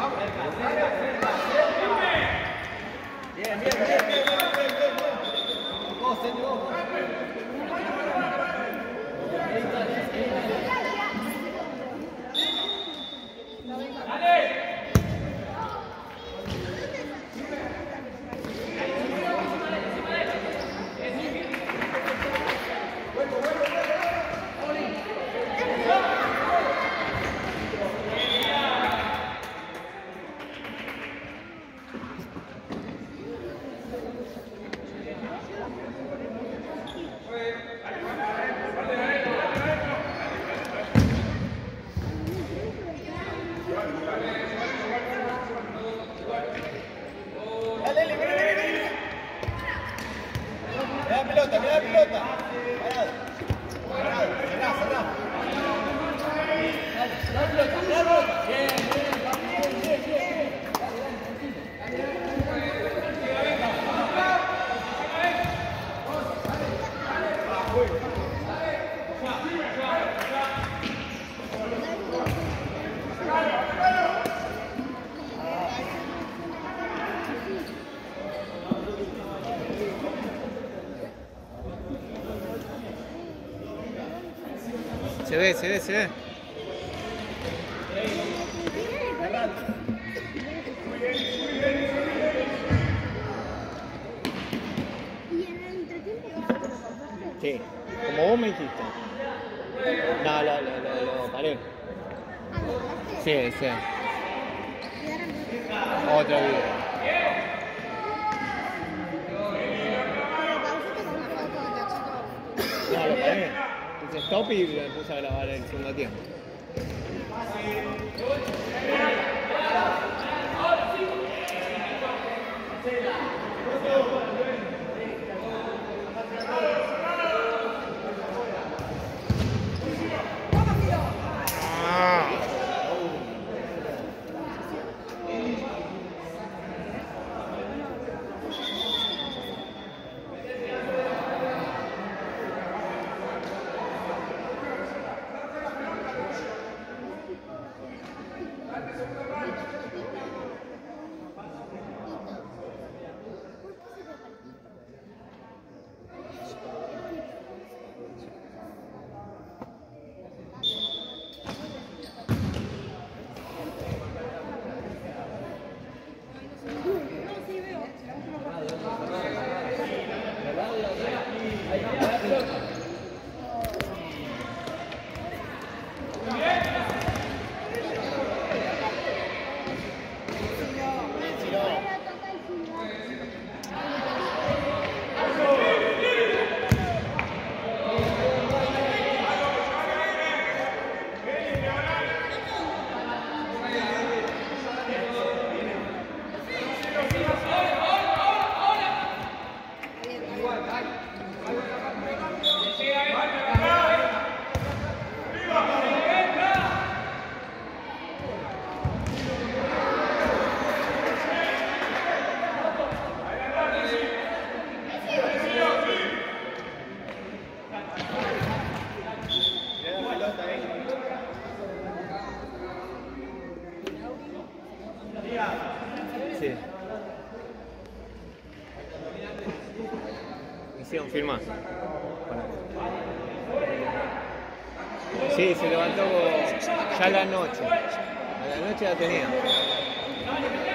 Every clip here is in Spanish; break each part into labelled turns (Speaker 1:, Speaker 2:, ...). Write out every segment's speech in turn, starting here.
Speaker 1: Vamos, vem cá. Se ve, se ve,
Speaker 2: se ve.
Speaker 1: Sí, sí. Otro video. No, lo paré. Puse stop y me puse a grabar el segundo tiempo.
Speaker 3: Amém.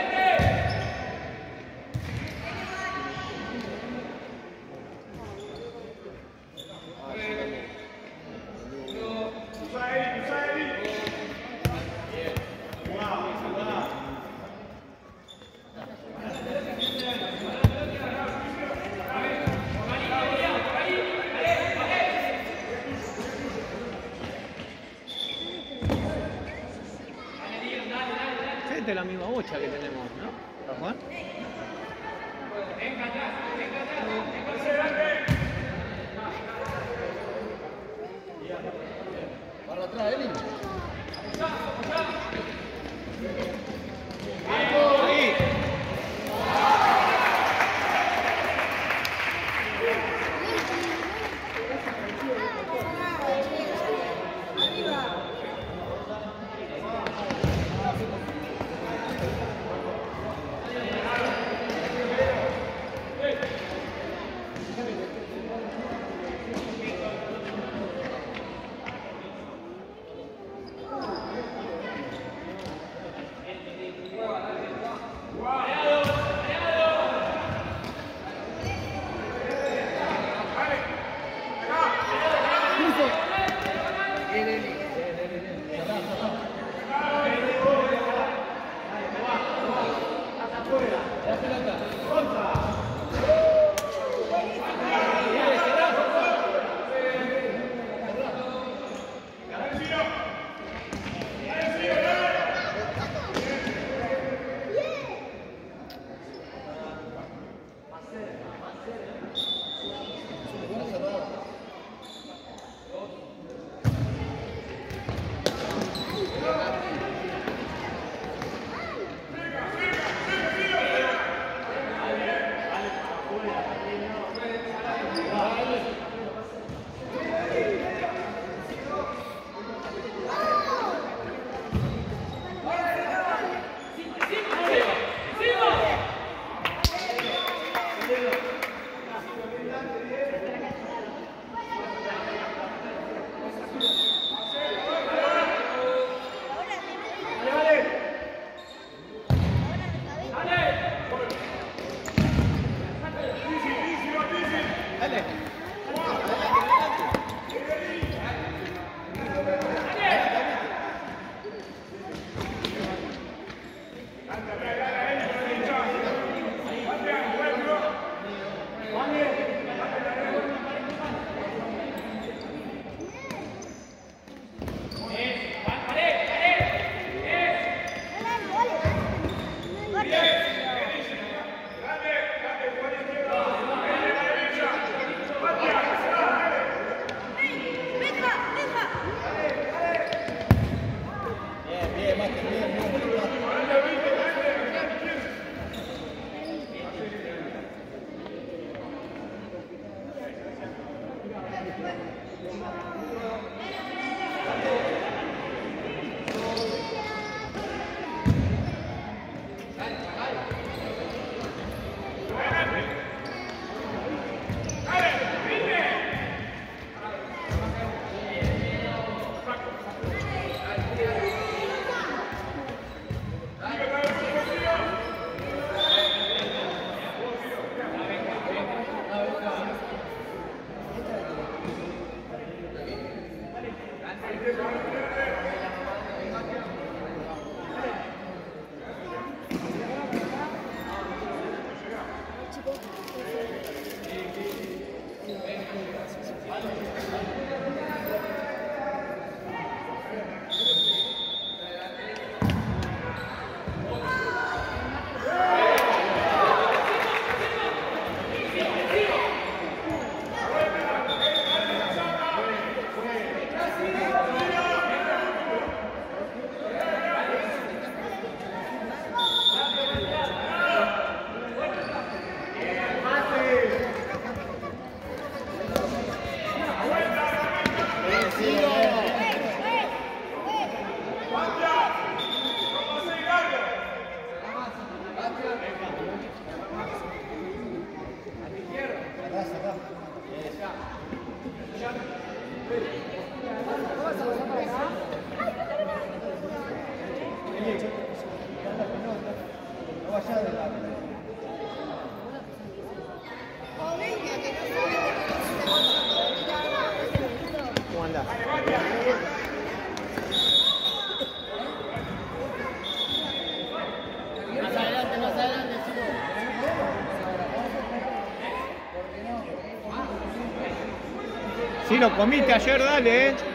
Speaker 1: Si lo comiste ayer, dale, eh.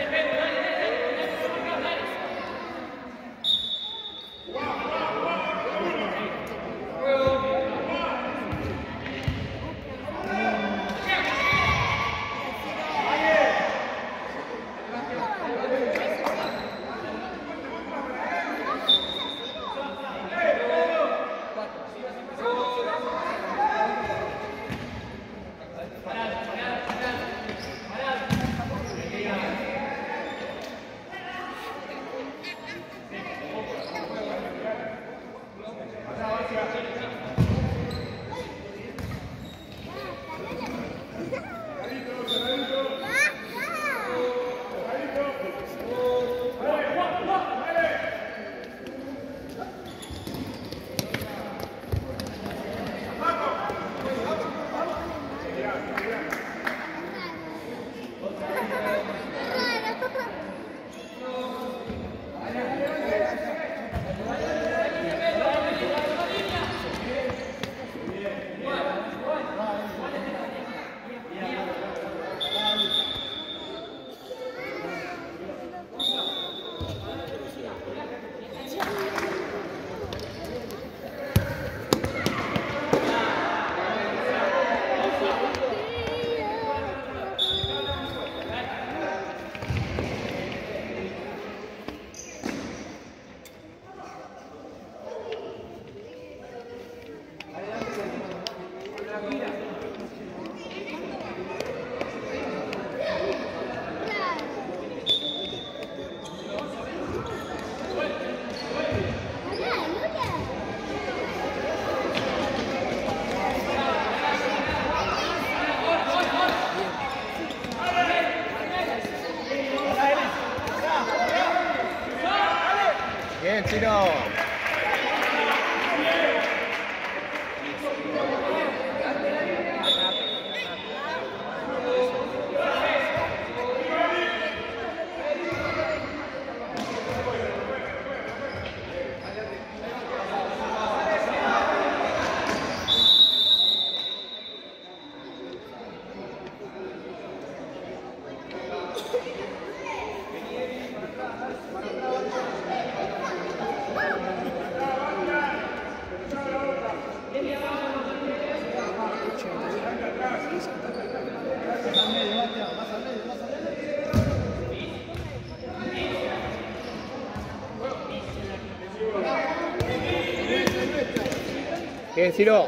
Speaker 1: Ciro.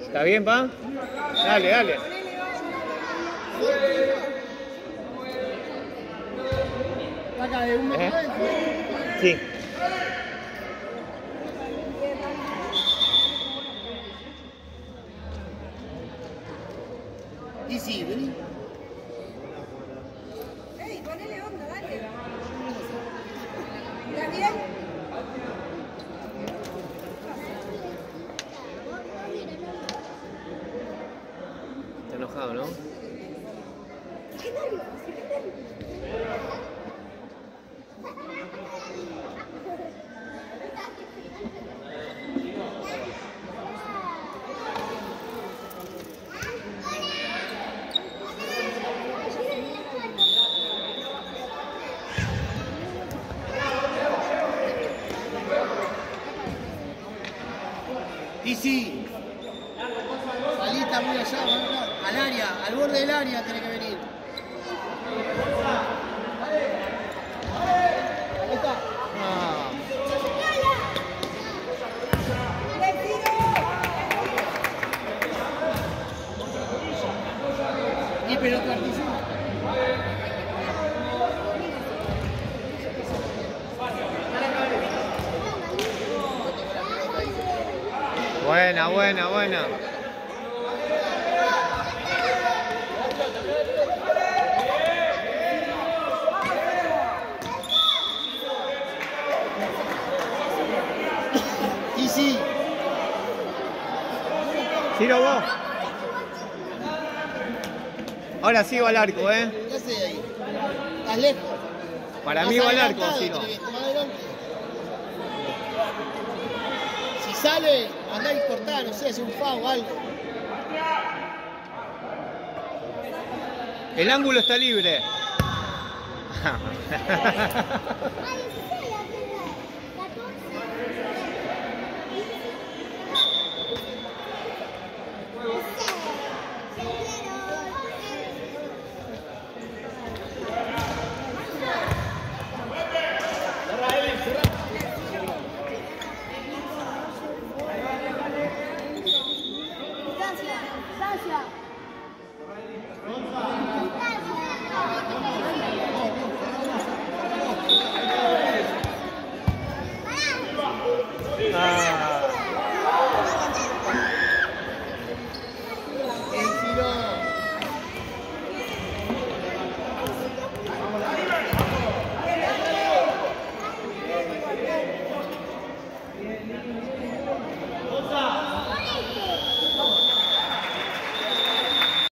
Speaker 1: ¿Está bien, pa? Dale, dale.
Speaker 3: Saca de un
Speaker 1: Ajá.
Speaker 3: metro.
Speaker 1: Sí.
Speaker 3: Y sí, vení.
Speaker 2: ¡Ey, ponele onda, dale! ¿Está bien?
Speaker 1: Está enojado, ¿no?
Speaker 2: ¡Qué nervios!
Speaker 3: Y sí. Salita muy allá, al área, al borde del área tiene que venir.
Speaker 1: Buena, buena, buena.
Speaker 3: Y sí.
Speaker 1: Ciro, vos. Ahora sí va al arco, ¿eh?
Speaker 3: ¿Qué haces ahí? Estás lejos.
Speaker 1: Para mí va al arco, Ciro.
Speaker 3: más adelante. Sale, andá y cortá, no sé, hace un FAO o algo.
Speaker 1: El ángulo está libre.
Speaker 3: Russia.